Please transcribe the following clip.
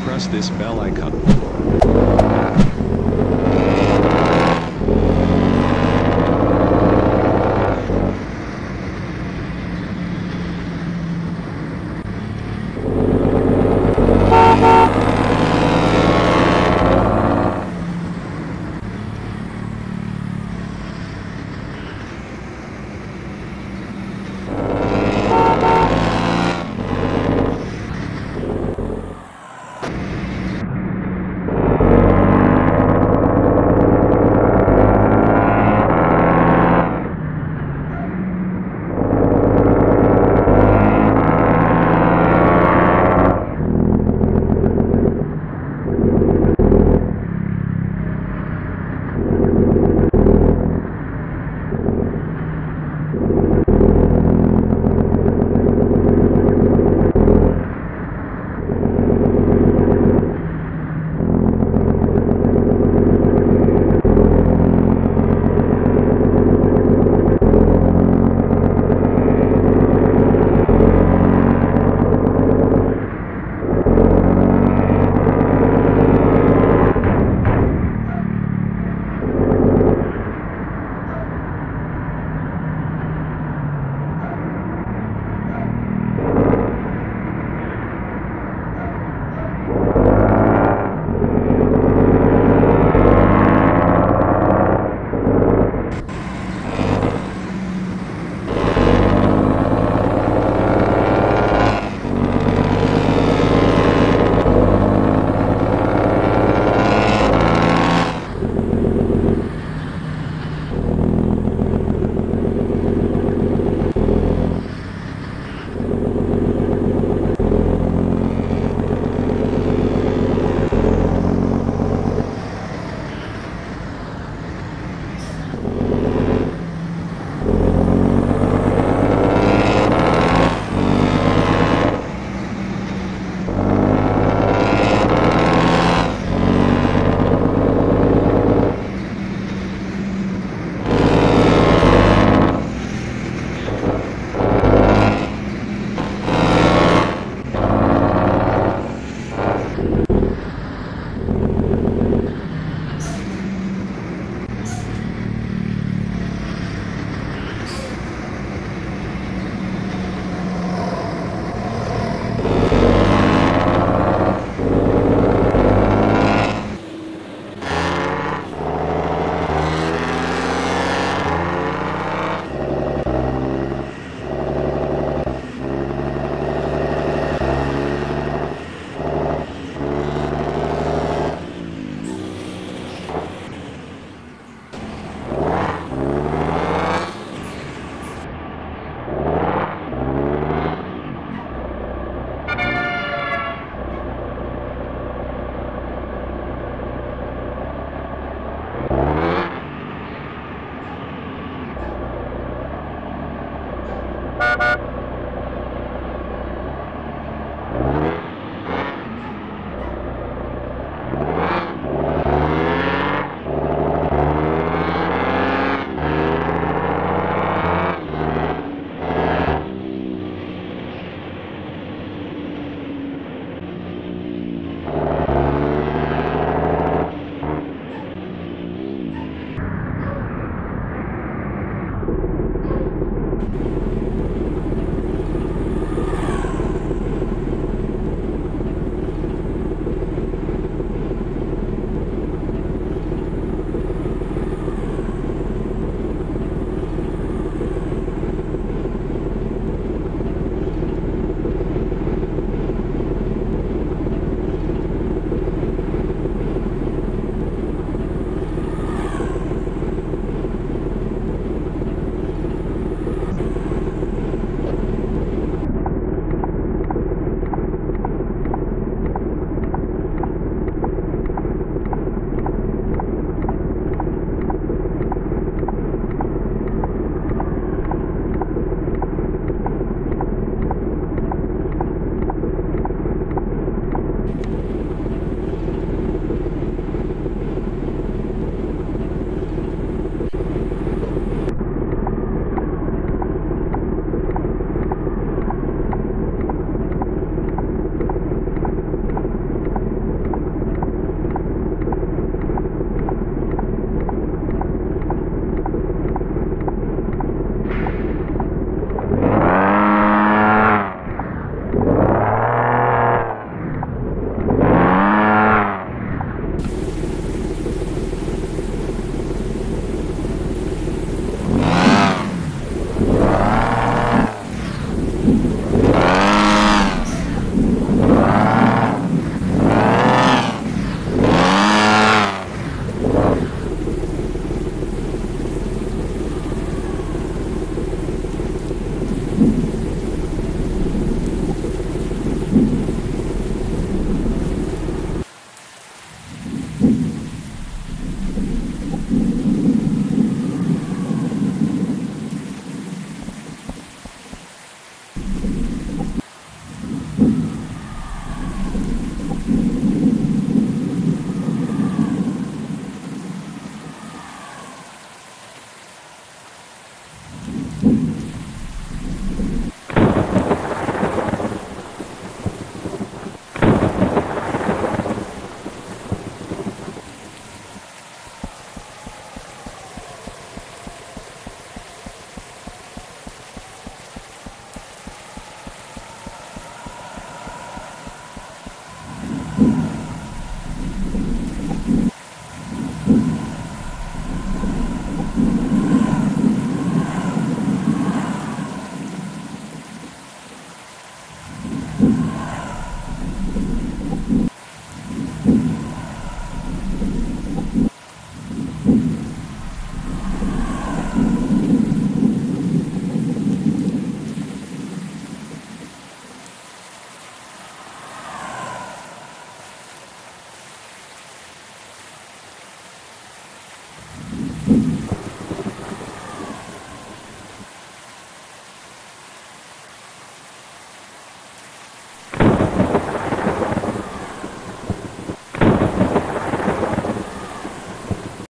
press this bell icon. you Amen.